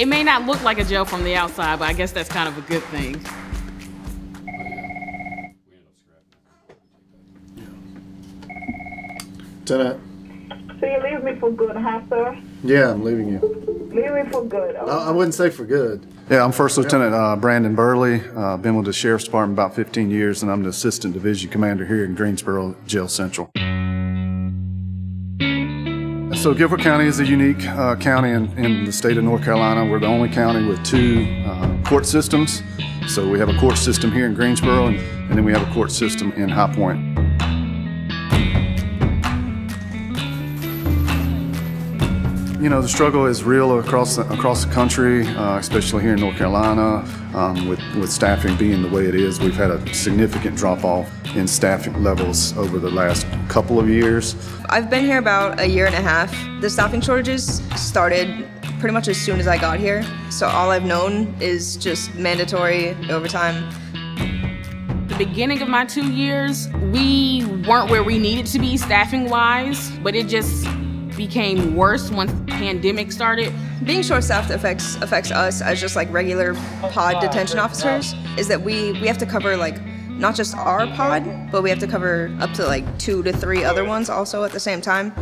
It may not look like a jail from the outside, but I guess that's kind of a good thing. Lieutenant. So you leave me for good, huh, sir? Yeah, I'm leaving you. Leave me for good. I, I wouldn't say for good. Yeah, I'm First Lieutenant uh, Brandon Burley. Uh, been with the Sheriff's Department about 15 years, and I'm the Assistant Division Commander here in Greensboro Jail Central. So Guilford County is a unique uh, county in, in, the state of North Carolina. We're the only county with two uh, court systems. So we have a court system here in Greensboro, and, and then we have a court system in High Point. You know, the struggle is real across the, across the country, uh, especially here in North Carolina. Um, with, with staffing being the way it is, we've had a significant drop off in staffing levels over the last couple of years. I've been here about a year and a half. The staffing shortages started pretty much as soon as I got here. So all I've known is just mandatory overtime. The beginning of my two years, we weren't where we needed to be staffing wise, but it just became worse once the pandemic started. Being short-staffed affects affects us as just like regular pod detention officers. Is that we we have to cover like not just our pod, but we have to cover up to like two to three other ones also at the same time.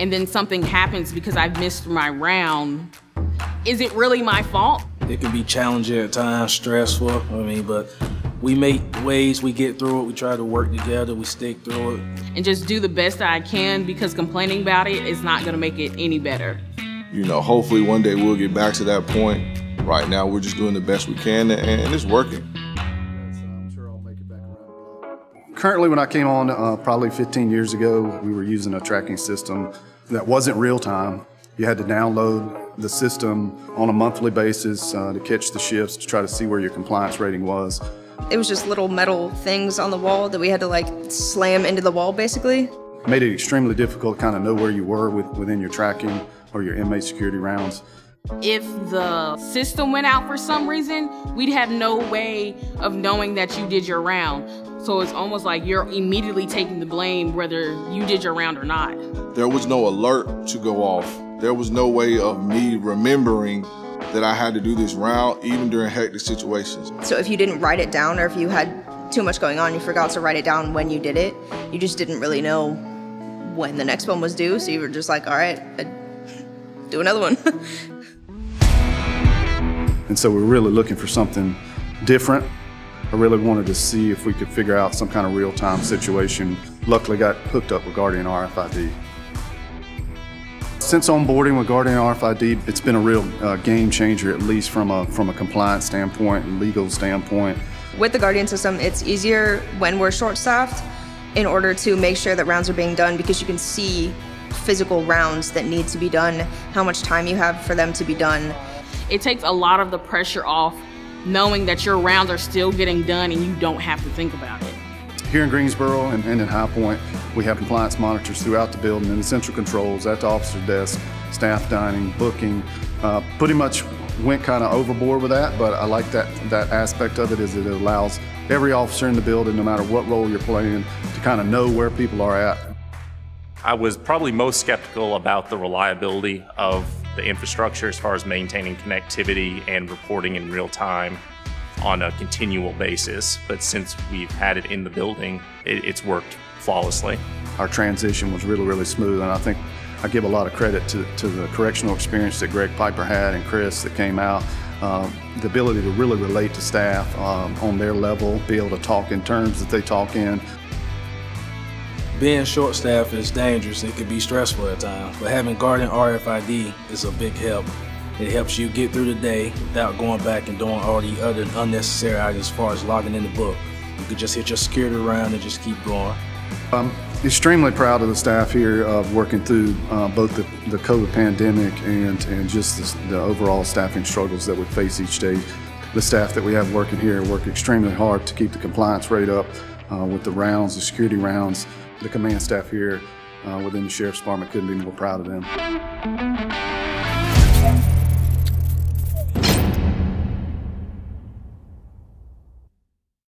And then something happens because I've missed my round. Is it really my fault? It can be challenging at times, stressful. I mean, but we make ways, we get through it, we try to work together, we stick through it. And just do the best that I can because complaining about it is not gonna make it any better. You know, hopefully one day we'll get back to that point. Right now, we're just doing the best we can and it's working. Currently, when I came on uh, probably 15 years ago, we were using a tracking system that wasn't real time. You had to download the system on a monthly basis uh, to catch the shifts to try to see where your compliance rating was. It was just little metal things on the wall that we had to like slam into the wall basically. Made it extremely difficult to kind of know where you were with, within your tracking or your inmate security rounds. If the system went out for some reason, we'd have no way of knowing that you did your round. So it's almost like you're immediately taking the blame whether you did your round or not. There was no alert to go off. There was no way of me remembering that I had to do this round, even during hectic situations. So if you didn't write it down or if you had too much going on, you forgot to write it down when you did it, you just didn't really know when the next one was due. So you were just like, all right, I'd do another one. and so we're really looking for something different. I really wanted to see if we could figure out some kind of real-time situation. Luckily got hooked up with Guardian RFID. Since onboarding with Guardian RFID, it's been a real uh, game changer, at least from a, from a compliance standpoint and legal standpoint. With the Guardian system, it's easier when we're short-staffed in order to make sure that rounds are being done because you can see physical rounds that need to be done, how much time you have for them to be done. It takes a lot of the pressure off knowing that your rounds are still getting done and you don't have to think about it. Here in Greensboro and, and in High Point, we have compliance monitors throughout the building and the central controls at the officer desk, staff dining, booking. Uh, pretty much went kind of overboard with that, but I like that, that aspect of it is it allows every officer in the building, no matter what role you're playing, to kind of know where people are at. I was probably most skeptical about the reliability of the infrastructure as far as maintaining connectivity and reporting in real time on a continual basis. But since we've had it in the building, it, it's worked flawlessly. Our transition was really, really smooth, and I think I give a lot of credit to, to the correctional experience that Greg Piper had and Chris that came out. Um, the ability to really relate to staff um, on their level, be able to talk in terms that they talk in. Being short staffed is dangerous. It can be stressful at times, but having Guardian RFID is a big help. It helps you get through the day without going back and doing all the other unnecessary items as far as logging in the book. You could just hit your security round and just keep going. I'm extremely proud of the staff here of working through uh, both the, the COVID pandemic and, and just the, the overall staffing struggles that we face each day. The staff that we have working here work extremely hard to keep the compliance rate up uh, with the rounds, the security rounds. The command staff here uh, within the Sheriff's Department couldn't be more proud of them.